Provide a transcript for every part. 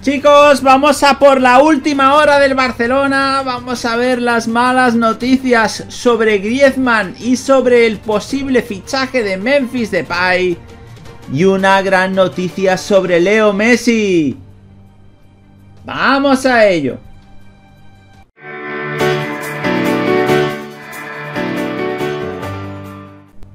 Chicos, vamos a por la última hora del Barcelona, vamos a ver las malas noticias sobre Griezmann y sobre el posible fichaje de Memphis Depay y una gran noticia sobre Leo Messi. ¡Vamos a ello!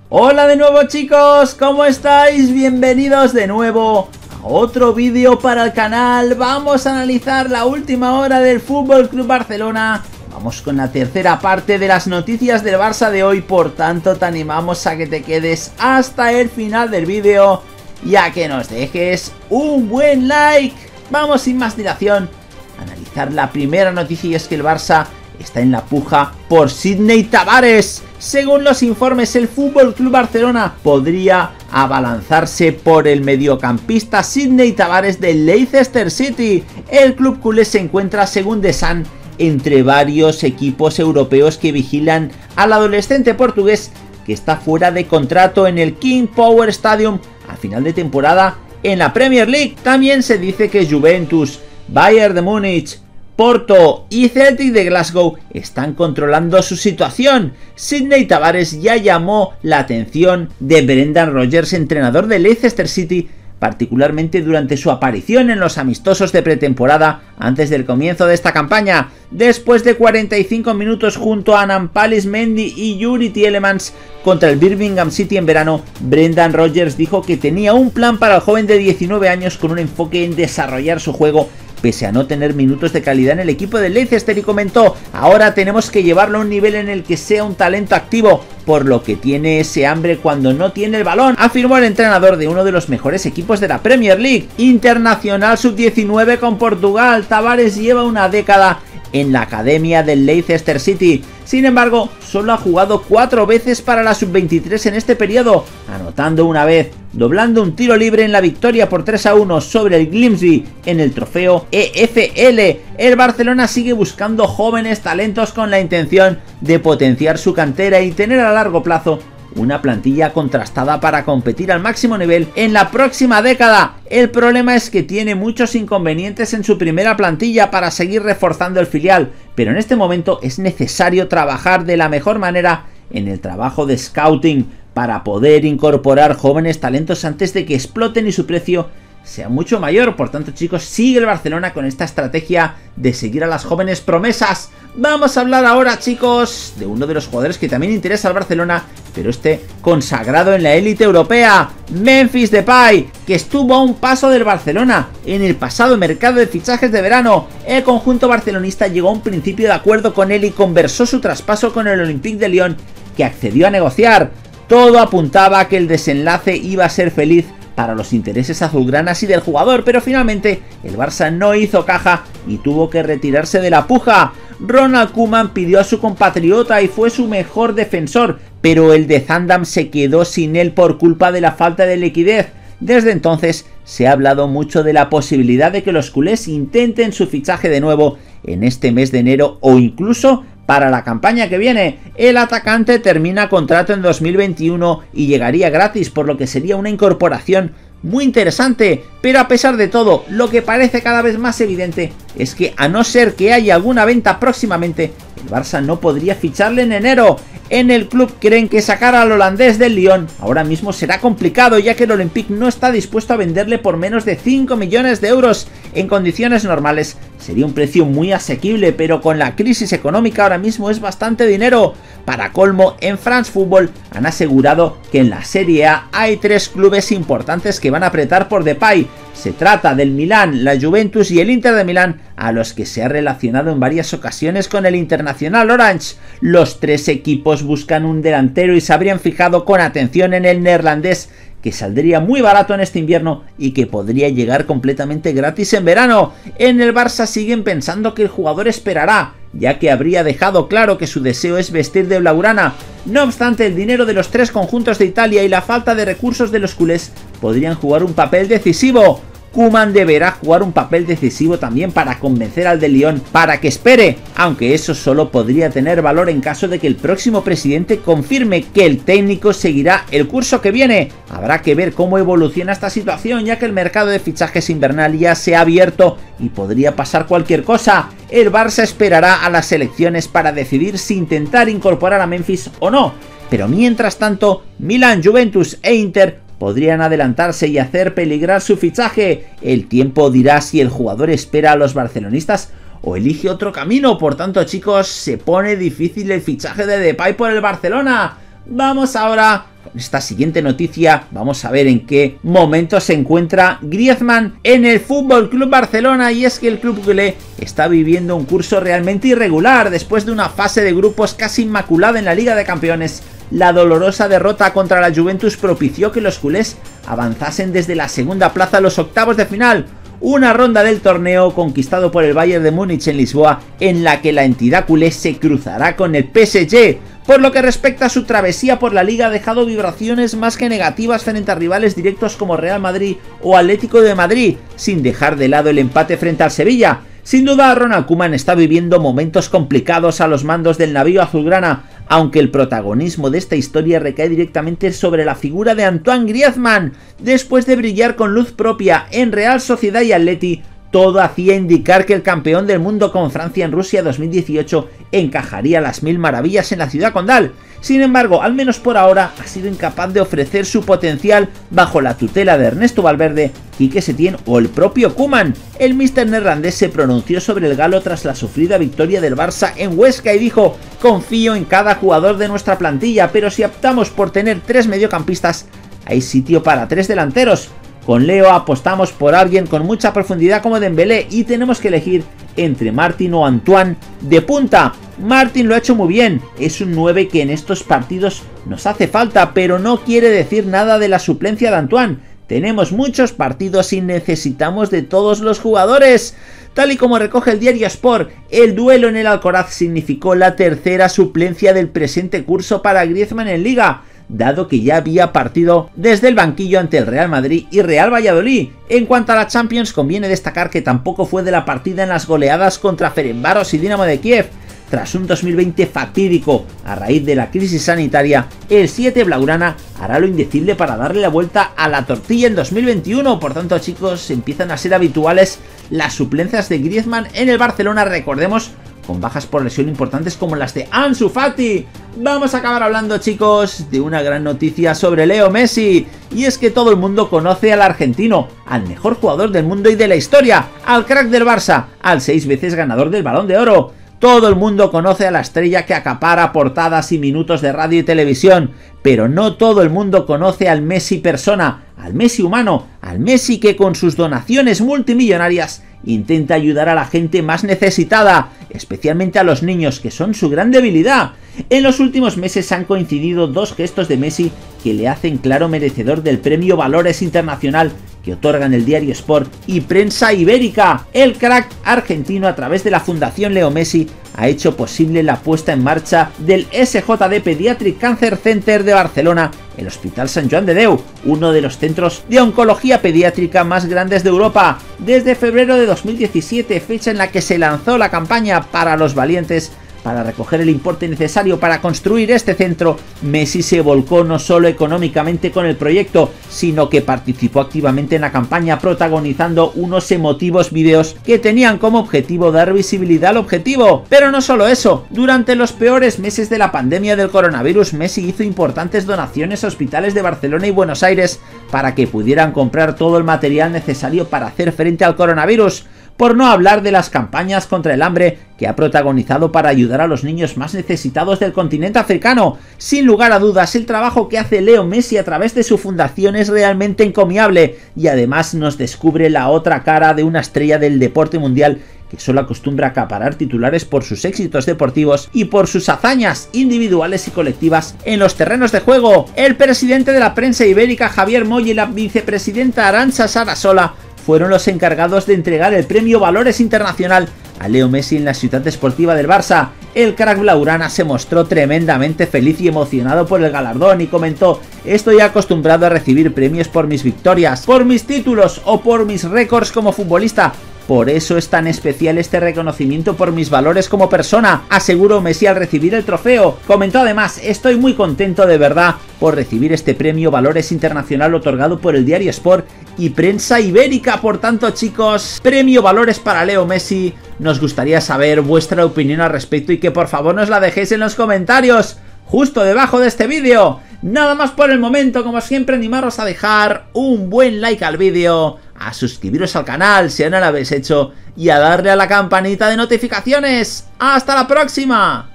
Hola de nuevo chicos, ¿cómo estáis? Bienvenidos de nuevo otro vídeo para el canal. Vamos a analizar la última hora del Fútbol Club Barcelona. Vamos con la tercera parte de las noticias del Barça de hoy, por tanto te animamos a que te quedes hasta el final del vídeo y a que nos dejes un buen like. Vamos sin más dilación a analizar la primera noticia y es que el Barça está en la puja por Sidney Tavares. Según los informes, el Fútbol Club Barcelona podría abalanzarse por el mediocampista Sidney Tavares del Leicester City. El club culé se encuentra, según The Sun, entre varios equipos europeos que vigilan al adolescente portugués que está fuera de contrato en el King Power Stadium a final de temporada en la Premier League. También se dice que Juventus, Bayern de Múnich, Porto y Celtic de Glasgow están controlando su situación. Sidney Tavares ya llamó la atención de Brendan Rodgers, entrenador de Leicester City, particularmente durante su aparición en los amistosos de pretemporada antes del comienzo de esta campaña. Después de 45 minutos junto a Nampalis Mendy y Yuri Tielemans contra el Birmingham City en verano, Brendan Rodgers dijo que tenía un plan para el joven de 19 años con un enfoque en desarrollar su juego pese a no tener minutos de calidad en el equipo de Leicester y comentó, ahora tenemos que llevarlo a un nivel en el que sea un talento activo, por lo que tiene ese hambre cuando no tiene el balón, afirmó el entrenador de uno de los mejores equipos de la Premier League, Internacional Sub-19 con Portugal, Tavares lleva una década en la academia del Leicester City. Sin embargo, solo ha jugado cuatro veces para la sub-23 en este periodo, anotando una vez, doblando un tiro libre en la victoria por 3 a 1 sobre el Glimsby en el trofeo EFL. El Barcelona sigue buscando jóvenes talentos con la intención de potenciar su cantera y tener a largo plazo una plantilla contrastada para competir al máximo nivel en la próxima década. El problema es que tiene muchos inconvenientes en su primera plantilla para seguir reforzando el filial, pero en este momento es necesario trabajar de la mejor manera en el trabajo de scouting para poder incorporar jóvenes talentos antes de que exploten y su precio sea mucho mayor. Por tanto, chicos, sigue el Barcelona con esta estrategia de seguir a las jóvenes promesas. Vamos a hablar ahora, chicos, de uno de los jugadores que también interesa al Barcelona, pero este consagrado en la élite europea, Memphis Depay, que estuvo a un paso del Barcelona en el pasado mercado de fichajes de verano. El conjunto barcelonista llegó a un principio de acuerdo con él y conversó su traspaso con el Olympique de Lyon, que accedió a negociar. Todo apuntaba a que el desenlace iba a ser feliz para los intereses azulgranas y del jugador, pero finalmente el Barça no hizo caja y tuvo que retirarse de la puja. Ronald Koeman pidió a su compatriota y fue su mejor defensor, pero el de Zandam se quedó sin él por culpa de la falta de liquidez. Desde entonces se ha hablado mucho de la posibilidad de que los culés intenten su fichaje de nuevo en este mes de enero o incluso para la campaña que viene. El atacante termina contrato en 2021 y llegaría gratis, por lo que sería una incorporación muy interesante, pero a pesar de todo, lo que parece cada vez más evidente es que a no ser que haya alguna venta próximamente, el Barça no podría ficharle en enero. En el club creen que sacar al holandés del Lyon ahora mismo será complicado ya que el Olympique no está dispuesto a venderle por menos de 5 millones de euros. En condiciones normales sería un precio muy asequible, pero con la crisis económica ahora mismo es bastante dinero. Para colmo, en France Football han asegurado que en la Serie A hay tres clubes importantes que van a apretar por Depay. Se trata del Milán, la Juventus y el Inter de Milán, a los que se ha relacionado en varias ocasiones con el Internacional Orange. Los tres equipos buscan un delantero y se habrían fijado con atención en el neerlandés que saldría muy barato en este invierno y que podría llegar completamente gratis en verano. En el Barça siguen pensando que el jugador esperará, ya que habría dejado claro que su deseo es vestir de blaugrana. No obstante, el dinero de los tres conjuntos de Italia y la falta de recursos de los culés podrían jugar un papel decisivo. Kuman deberá jugar un papel decisivo también para convencer al de Lyon para que espere, aunque eso solo podría tener valor en caso de que el próximo presidente confirme que el técnico seguirá el curso que viene. Habrá que ver cómo evoluciona esta situación ya que el mercado de fichajes invernal ya se ha abierto y podría pasar cualquier cosa. El Barça esperará a las elecciones para decidir si intentar incorporar a Memphis o no. Pero mientras tanto, Milan, Juventus e Inter podrían adelantarse y hacer peligrar su fichaje. El tiempo dirá si el jugador espera a los barcelonistas o elige otro camino. Por tanto, chicos, se pone difícil el fichaje de Depay por el Barcelona. Vamos ahora con esta siguiente noticia. Vamos a ver en qué momento se encuentra Griezmann en el Fútbol Club Barcelona. Y es que el club culé está viviendo un curso realmente irregular después de una fase de grupos casi inmaculada en la Liga de Campeones la dolorosa derrota contra la Juventus propició que los culés avanzasen desde la segunda plaza a los octavos de final, una ronda del torneo conquistado por el Bayern de Múnich en Lisboa, en la que la entidad culé se cruzará con el PSG. Por lo que respecta a su travesía por la liga ha dejado vibraciones más que negativas frente a rivales directos como Real Madrid o Atlético de Madrid, sin dejar de lado el empate frente al Sevilla. Sin duda, Ronald Koeman está viviendo momentos complicados a los mandos del navío azulgrana, aunque el protagonismo de esta historia recae directamente sobre la figura de Antoine Griezmann. Después de brillar con luz propia en Real Sociedad y Atleti, todo hacía indicar que el campeón del mundo con Francia en Rusia 2018 encajaría las mil maravillas en la ciudad condal. Sin embargo, al menos por ahora, ha sido incapaz de ofrecer su potencial bajo la tutela de Ernesto Valverde, Quique Setién o el propio Kuman. El mister neerlandés se pronunció sobre el galo tras la sufrida victoria del Barça en Huesca y dijo confío en cada jugador de nuestra plantilla, pero si optamos por tener tres mediocampistas, hay sitio para tres delanteros. Con Leo apostamos por alguien con mucha profundidad como Dembélé y tenemos que elegir entre Martin o Antoine de punta. Martin lo ha hecho muy bien, es un 9 que en estos partidos nos hace falta, pero no quiere decir nada de la suplencia de Antoine. Tenemos muchos partidos y necesitamos de todos los jugadores. Tal y como recoge el diario Sport, el duelo en el Alcoraz significó la tercera suplencia del presente curso para Griezmann en Liga, dado que ya había partido desde el banquillo ante el Real Madrid y Real Valladolid. En cuanto a la Champions, conviene destacar que tampoco fue de la partida en las goleadas contra Ferenbaros y Dinamo de Kiev, tras un 2020 fatídico a raíz de la crisis sanitaria, el 7 Blaugrana hará lo indecible para darle la vuelta a la tortilla en 2021. Por tanto, chicos, empiezan a ser habituales las suplencias de Griezmann en el Barcelona. Recordemos con bajas por lesión importantes como las de Ansu Fati. Vamos a acabar hablando, chicos, de una gran noticia sobre Leo Messi. Y es que todo el mundo conoce al argentino, al mejor jugador del mundo y de la historia, al crack del Barça, al seis veces ganador del Balón de Oro. Todo el mundo conoce a la estrella que acapara portadas y minutos de radio y televisión, pero no todo el mundo conoce al Messi persona, al Messi humano, al Messi que con sus donaciones multimillonarias intenta ayudar a la gente más necesitada, especialmente a los niños, que son su gran debilidad. En los últimos meses han coincidido dos gestos de Messi que le hacen claro merecedor del premio Valores Internacional que otorgan el diario Sport y Prensa Ibérica. El crack argentino a través de la Fundación Leo Messi ha hecho posible la puesta en marcha del SJD Pediatric Cancer Center de Barcelona, el Hospital San Joan de Deu, uno de los centros de oncología pediátrica más grandes de Europa. Desde febrero de 2017, fecha en la que se lanzó la campaña para los valientes, para recoger el importe necesario para construir este centro, Messi se volcó no solo económicamente con el proyecto, sino que participó activamente en la campaña protagonizando unos emotivos vídeos que tenían como objetivo dar visibilidad al objetivo. Pero no solo eso, durante los peores meses de la pandemia del coronavirus, Messi hizo importantes donaciones a hospitales de Barcelona y Buenos Aires para que pudieran comprar todo el material necesario para hacer frente al coronavirus por no hablar de las campañas contra el hambre que ha protagonizado para ayudar a los niños más necesitados del continente africano. Sin lugar a dudas, el trabajo que hace Leo Messi a través de su fundación es realmente encomiable y además nos descubre la otra cara de una estrella del deporte mundial que solo acostumbra acaparar titulares por sus éxitos deportivos y por sus hazañas individuales y colectivas en los terrenos de juego. El presidente de la prensa ibérica Javier Moy y la vicepresidenta Arancha Sarasola fueron los encargados de entregar el premio Valores Internacional a Leo Messi en la ciudad deportiva del Barça. el crack Blaurana se mostró tremendamente feliz y emocionado por el galardón y comentó Estoy acostumbrado a recibir premios por mis victorias, por mis títulos o por mis récords como futbolista, por eso es tan especial este reconocimiento por mis valores como persona, aseguró Messi al recibir el trofeo. Comentó además, estoy muy contento de verdad por recibir este premio Valores Internacional otorgado por el diario Sport y Prensa Ibérica. Por tanto chicos, premio Valores para Leo Messi. Nos gustaría saber vuestra opinión al respecto y que por favor nos la dejéis en los comentarios justo debajo de este vídeo. Nada más por el momento, como siempre animaros a dejar un buen like al vídeo a suscribiros al canal si aún no lo habéis hecho y a darle a la campanita de notificaciones. ¡Hasta la próxima!